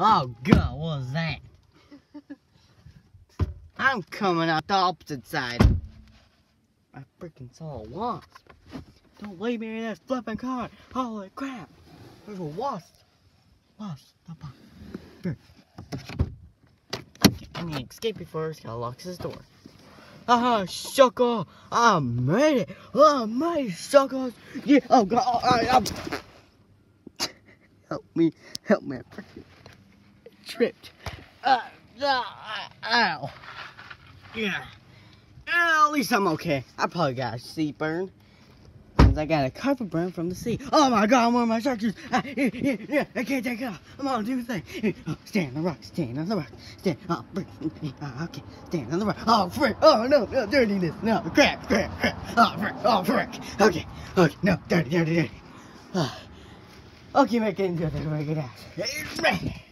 Oh god, what was that? I'm coming out the opposite side. I freaking saw a wasp. Don't leave me in this flipping car. Holy crap. There's a wasp. Wasp. Stop. Okay, I need to escape before it's gotta lock this door. Ah, sucker! I made it! I made it, suckers! Yeah, oh god, oh, I'm... Help me, help me, I. Uh, uh, ow. Yeah. Uh, at least I'm okay. I probably got a sea burn. I got a carpet burn from the sea. Oh my god, I'm wearing my shark shoes. Ah, I can't take it off. I'm on do the thing. Oh, stand on the rock, stand on the rock, stand. Oh, frick. Oh, okay, stand on the rock. Oh, frick. Oh, no, no, dirtiness. No, crap, crap, crap. Oh, frick. Oh, frick. Okay, okay, no, dirty, dirty, dirty. Oh. Okay, make it good. Make it out.